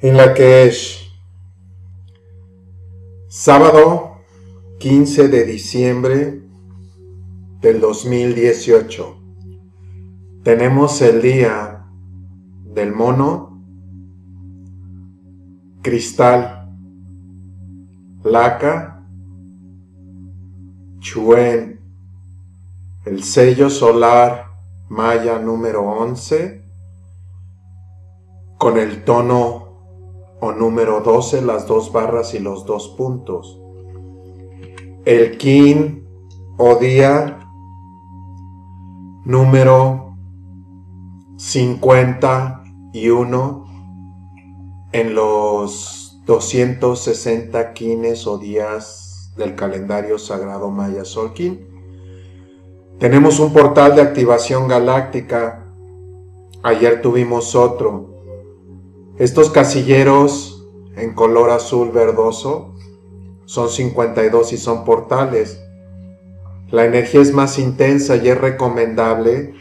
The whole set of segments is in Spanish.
en la que es sábado 15 de diciembre del 2018. Tenemos el día del mono, cristal, laca, chuen, el sello solar maya número 11, con el tono o número 12, las dos barras y los dos puntos. El kin o día número 51 en los 260 kines o días del calendario sagrado maya Solkin. Tenemos un portal de activación galáctica. Ayer tuvimos otro estos casilleros en color azul verdoso son 52 y son portales. La energía es más intensa y es recomendable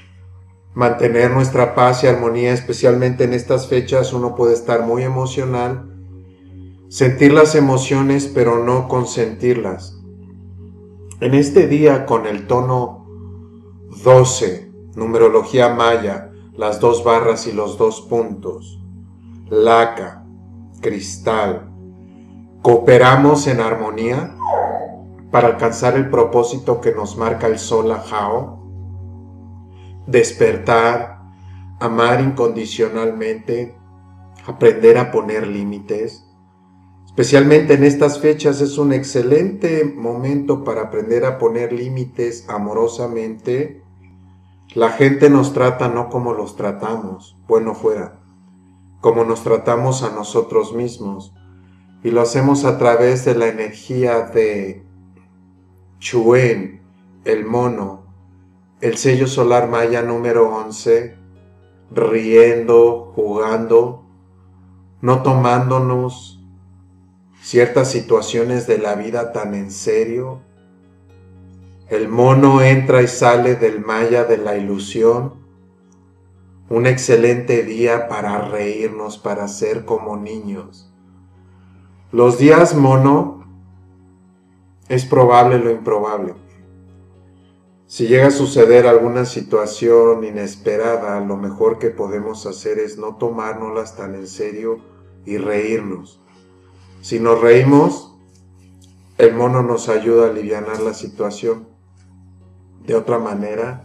mantener nuestra paz y armonía, especialmente en estas fechas uno puede estar muy emocional, sentir las emociones pero no consentirlas. En este día con el tono 12, numerología maya, las dos barras y los dos puntos, laca, cristal. Cooperamos en armonía para alcanzar el propósito que nos marca el sol Ajao. Despertar, amar incondicionalmente, aprender a poner límites. Especialmente en estas fechas es un excelente momento para aprender a poner límites amorosamente. La gente nos trata no como los tratamos, bueno fuera como nos tratamos a nosotros mismos. Y lo hacemos a través de la energía de Chuen, el mono, el sello solar maya número 11, riendo, jugando, no tomándonos ciertas situaciones de la vida tan en serio. El mono entra y sale del maya de la ilusión un excelente día para reírnos, para ser como niños. Los días mono es probable lo improbable. Si llega a suceder alguna situación inesperada, lo mejor que podemos hacer es no tomárnoslas tan en serio y reírnos. Si nos reímos, el mono nos ayuda a aliviar la situación. De otra manera,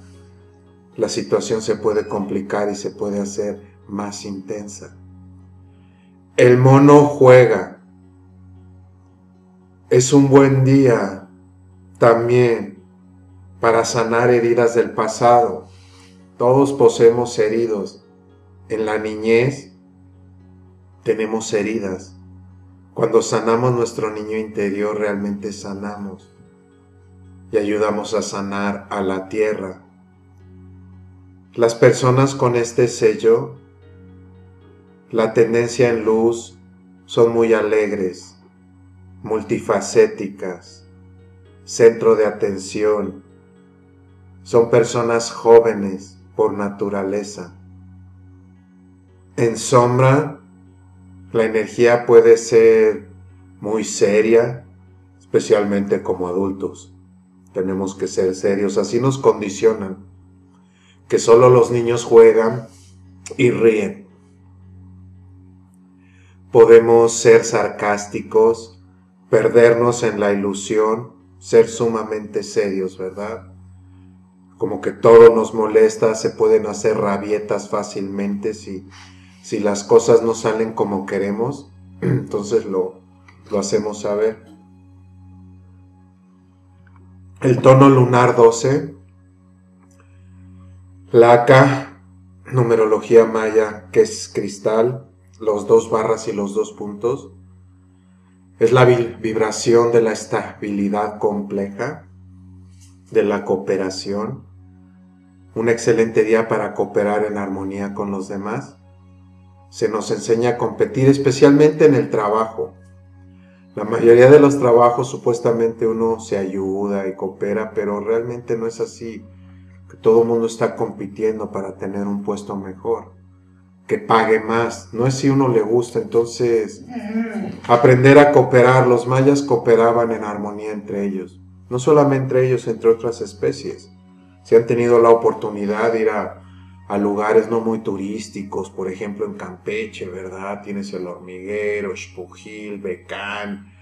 la situación se puede complicar y se puede hacer más intensa. El mono juega. Es un buen día también para sanar heridas del pasado. Todos poseemos heridos. En la niñez tenemos heridas. Cuando sanamos nuestro niño interior realmente sanamos y ayudamos a sanar a la tierra las personas con este sello, la tendencia en luz, son muy alegres, multifacéticas, centro de atención. Son personas jóvenes por naturaleza. En sombra, la energía puede ser muy seria, especialmente como adultos. Tenemos que ser serios, así nos condicionan que solo los niños juegan y ríen. Podemos ser sarcásticos, perdernos en la ilusión, ser sumamente serios, ¿verdad? Como que todo nos molesta, se pueden hacer rabietas fácilmente si, si las cosas no salen como queremos, entonces lo, lo hacemos saber. El tono lunar 12 Laca, numerología maya, que es cristal, los dos barras y los dos puntos. Es la vibración de la estabilidad compleja, de la cooperación. Un excelente día para cooperar en armonía con los demás. Se nos enseña a competir especialmente en el trabajo. La mayoría de los trabajos supuestamente uno se ayuda y coopera, pero realmente no es así todo el mundo está compitiendo para tener un puesto mejor. que pague más. No es si uno le gusta, entonces aprender a cooperar. Los mayas cooperaban en armonía entre ellos. No solamente entre ellos, entre otras especies. Si han tenido la oportunidad de ir a, lugares no muy turísticos, por ejemplo en Campeche, ¿verdad? Tienes el hormiguero, Xpujil, Becán,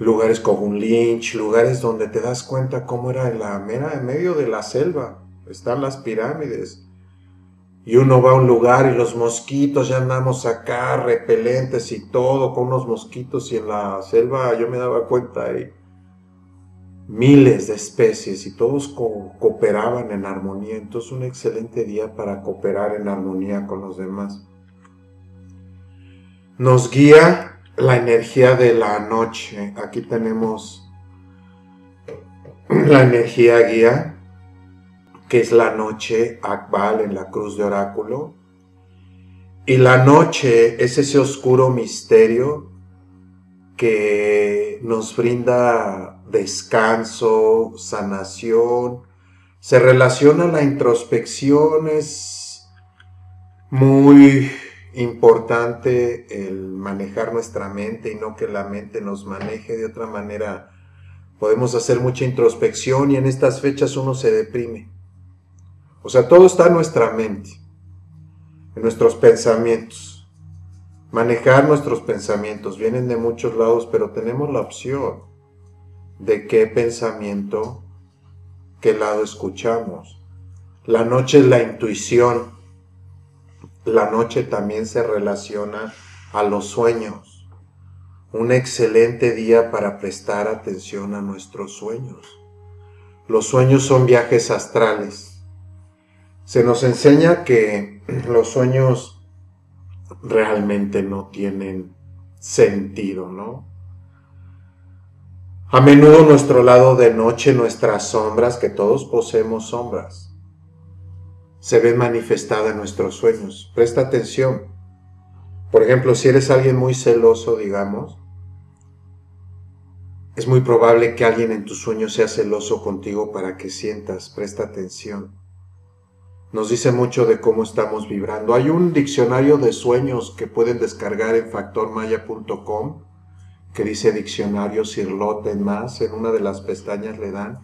lugares como un lynch, lugares donde te das cuenta cómo era en la mera en medio de la selva, están las pirámides. Y uno va a un lugar y los mosquitos, ya andamos acá, repelentes y todo, con unos mosquitos y en la selva yo me daba cuenta ahí miles de especies y todos cooperaban en armonía. Entonces un excelente día para cooperar en armonía con los demás. Nos guía la energía de la noche. Aquí tenemos la energía guía, que es la noche Akbal en la cruz de oráculo. Y la noche es ese oscuro misterio que nos brinda descanso, sanación. Se relaciona la introspección, es muy importante el manejar nuestra mente y no que la mente nos maneje de otra manera. Podemos hacer mucha introspección y en estas fechas uno se deprime. O sea, todo está en nuestra mente, en nuestros pensamientos. Manejar nuestros pensamientos vienen de muchos lados, pero tenemos la opción de qué pensamiento, qué lado escuchamos. La noche es la intuición. La noche también se relaciona a los sueños. Un excelente día para prestar atención a nuestros sueños. Los sueños son viajes astrales. Se nos enseña que los sueños realmente no tienen sentido, ¿no? A menudo nuestro lado de noche, nuestras sombras, que todos poseemos sombras, se ven manifestadas en nuestros sueños. Presta atención. Por ejemplo, si eres alguien muy celoso, digamos, es muy probable que alguien en tus sueños sea celoso contigo para que sientas, presta atención nos dice mucho de cómo estamos vibrando. Hay un diccionario de sueños que pueden descargar en factormaya.com que dice diccionario Sirlote más, en una de las pestañas le dan.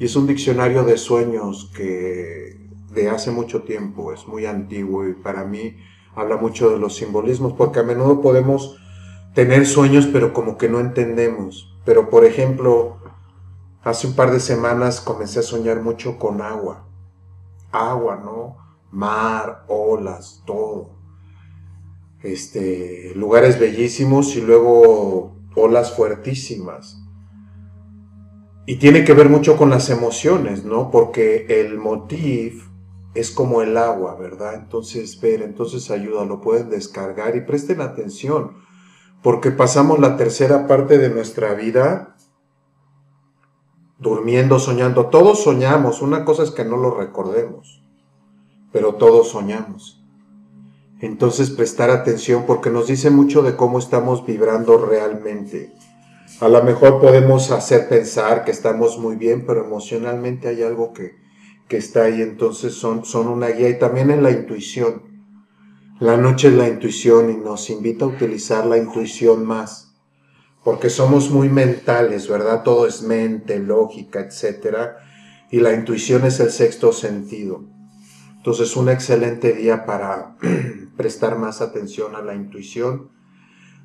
Y es un diccionario de sueños que de hace mucho tiempo, es muy antiguo y para mí habla mucho de los simbolismos, porque a menudo podemos tener sueños pero como que no entendemos. Pero por ejemplo, hace un par de semanas comencé a soñar mucho con agua agua, ¿no? Mar, olas, todo. Este, lugares bellísimos y luego olas fuertísimas. Y tiene que ver mucho con las emociones, ¿no? Porque el motif es como el agua, ¿verdad? Entonces, ver, entonces ayuda, lo pueden descargar y presten atención, porque pasamos la tercera parte de nuestra vida durmiendo, soñando. Todos soñamos, una cosa es que no lo recordemos, pero todos soñamos. Entonces prestar atención porque nos dice mucho de cómo estamos vibrando realmente. A lo mejor podemos hacer pensar que estamos muy bien, pero emocionalmente hay algo que, que está ahí, entonces son, son una guía y también en la intuición. La noche es la intuición y nos invita a utilizar la intuición más porque somos muy mentales, ¿verdad? Todo es mente, lógica, etc. Y la intuición es el sexto sentido. Entonces, un excelente día para prestar más atención a la intuición.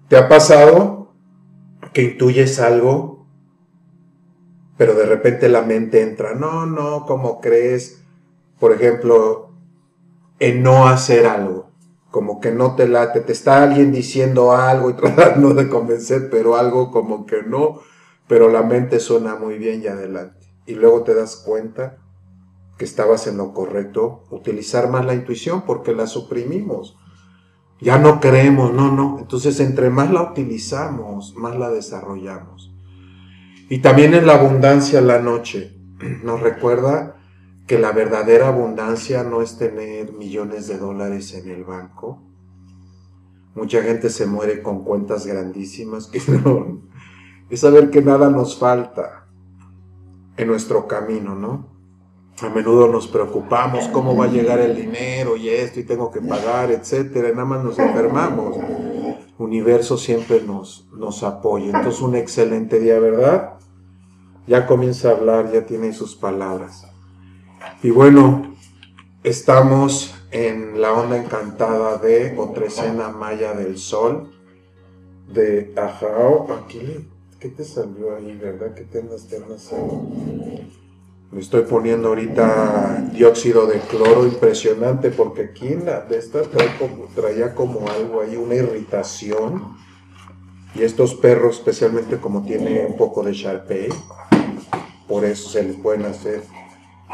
¿Te ha pasado que intuyes algo, pero de repente la mente entra, no, no, ¿cómo crees? Por ejemplo, en no hacer algo como que no te late, te está alguien diciendo algo y tratando de convencer, pero algo como que no, pero la mente suena muy bien y adelante. Y luego te das cuenta que estabas en lo correcto, utilizar más la intuición porque la suprimimos. Ya no creemos, no, no. Entonces, entre más la utilizamos, más la desarrollamos. Y también en la abundancia la noche nos recuerda que la verdadera abundancia no es tener millones de dólares en el banco. Mucha gente se muere con cuentas grandísimas que no. Es saber que nada nos falta en nuestro camino, ¿no? A menudo nos preocupamos cómo va a llegar el dinero y esto y tengo que pagar, etcétera. Nada más nos enfermamos. Universo siempre nos, nos apoya. Entonces un excelente día, ¿verdad? Ya comienza a hablar, ya tiene sus palabras. Y bueno, estamos en la onda encantada de Otrecena Maya del Sol de Ajao. Aquí, ¿qué te salió ahí, verdad? ¿Qué tendas, tendas ahí? Me estoy poniendo ahorita dióxido de cloro impresionante porque aquí en la de esta traía como algo ahí, una irritación. Y estos perros, especialmente como tiene un poco de Sharpei, por eso se les pueden hacer.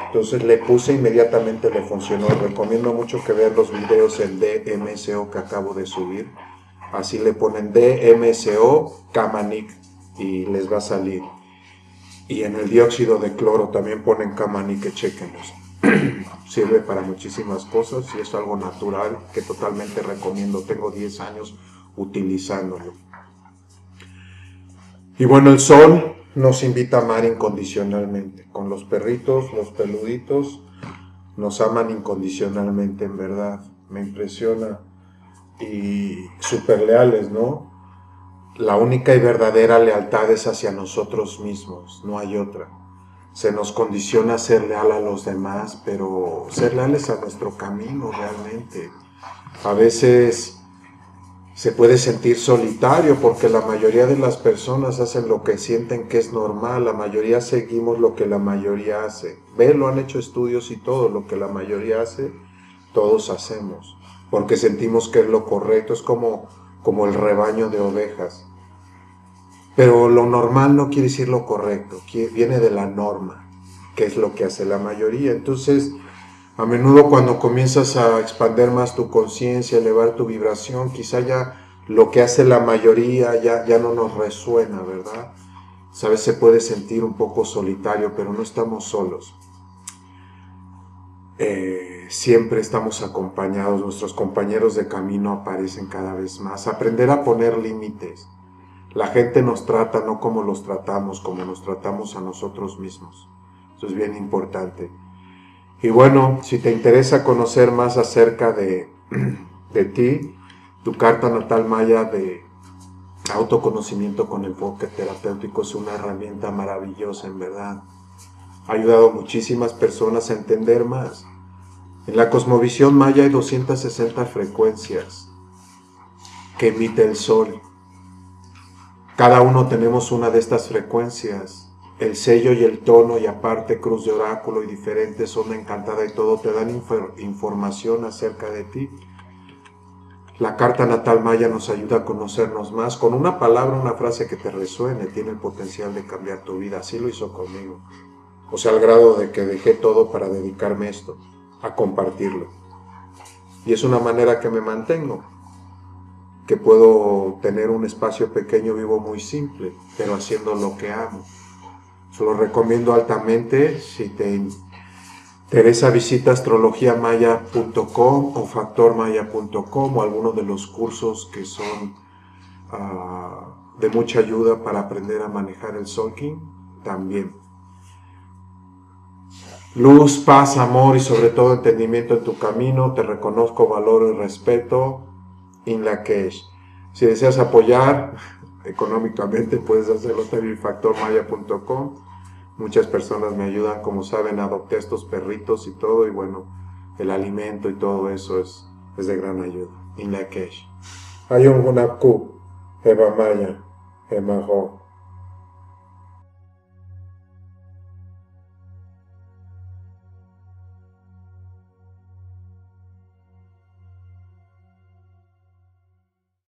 Entonces le puse inmediatamente, le funcionó. Recomiendo mucho que vean los videos en DMSO que acabo de subir. Así le ponen DMSO Kamanik y les va a salir. Y en el dióxido de cloro también ponen camani que chequenlos. Sirve para muchísimas cosas y es algo natural que totalmente recomiendo. Tengo 10 años utilizándolo. Y bueno, el sol nos invita a amar incondicionalmente. Con los perritos, los peluditos, nos aman incondicionalmente, en verdad. Me impresiona. Y súper leales, ¿no? La única y verdadera lealtad es hacia nosotros mismos, no hay otra. Se nos condiciona a ser leal a los demás, pero ser leales a nuestro camino realmente. A veces se puede sentir solitario porque la mayoría de las personas hacen lo que sienten que es normal, la mayoría seguimos lo que la mayoría hace. Ve, lo han hecho estudios y todo, lo que la mayoría hace, todos hacemos, porque sentimos que es lo correcto, es como, como el rebaño de ovejas. Pero lo normal no quiere decir lo correcto, viene de la norma, que es lo que hace la mayoría. Entonces, a menudo cuando comienzas a expandir más tu conciencia, elevar tu vibración, quizá ya lo que hace la mayoría ya, ya no nos resuena, ¿verdad? Sabes, se puede sentir un poco solitario, pero no estamos solos. Eh, siempre estamos acompañados, nuestros compañeros de camino aparecen cada vez más. Aprender a poner límites la gente nos trata no como los tratamos, como nos tratamos a nosotros mismos. Eso es bien importante. Y bueno, si te interesa conocer más acerca de, de ti, tu carta natal maya de autoconocimiento con enfoque terapéutico es una herramienta maravillosa, en verdad. Ha ayudado a muchísimas personas a entender más. En la cosmovisión maya hay 260 frecuencias que emite el sol cada uno tenemos una de estas frecuencias. El sello y el tono y aparte cruz de oráculo y diferentes onda encantada y todo te dan información acerca de ti. La carta natal maya nos ayuda a conocernos más. Con una palabra, una frase que te resuene, tiene el potencial de cambiar tu vida. Así lo hizo conmigo. O sea, al grado de que dejé todo para dedicarme a esto, a compartirlo. Y es una manera que me mantengo que puedo tener un espacio pequeño vivo muy simple, pero haciendo lo que amo. Se lo recomiendo altamente si te interesa visita astrologiamaya.com o factormaya.com o alguno de los cursos que son ah, de mucha ayuda para aprender a manejar el Solking también. Luz, paz, amor y sobre todo entendimiento en tu camino. Te reconozco, valoro y respeto in la cash. Si deseas apoyar económicamente, puedes hacerlo en factormaya.com. Muchas personas me ayudan, como saben, adopté estos perritos y todo, y bueno, el alimento y todo eso es, es de gran ayuda. In la cash. Hay un Eva Maya, Emajo.